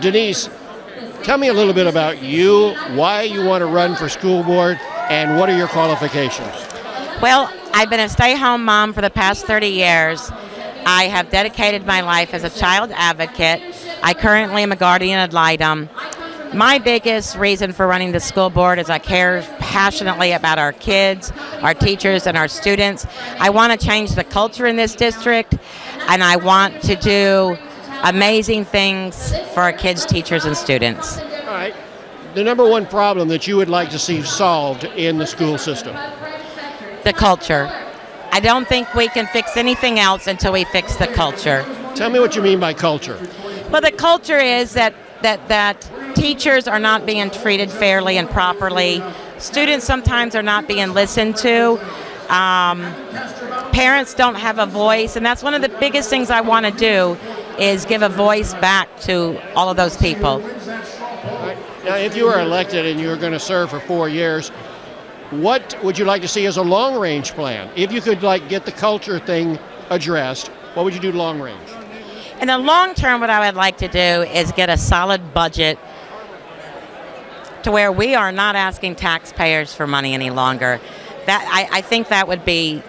Denise, tell me a little bit about you, why you want to run for school board, and what are your qualifications? Well, I've been a stay home mom for the past 30 years. I have dedicated my life as a child advocate. I currently am a guardian ad litem. My biggest reason for running the school board is I care passionately about our kids, our teachers, and our students. I want to change the culture in this district, and I want to do amazing things for our kids, teachers, and students. All right. The number one problem that you would like to see solved in the school system? The culture. I don't think we can fix anything else until we fix the culture. Tell me what you mean by culture. Well, the culture is that that that teachers are not being treated fairly and properly. Students sometimes are not being listened to. Um, parents don't have a voice, and that's one of the biggest things I want to do is give a voice back to all of those people. Now, if you were elected and you were going to serve for four years, what would you like to see as a long-range plan? If you could like get the culture thing addressed, what would you do long range? In the long term, what I would like to do is get a solid budget to where we are not asking taxpayers for money any longer. That I, I think that would be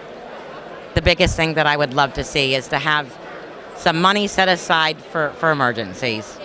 the biggest thing that I would love to see is to have some money set aside for, for emergencies.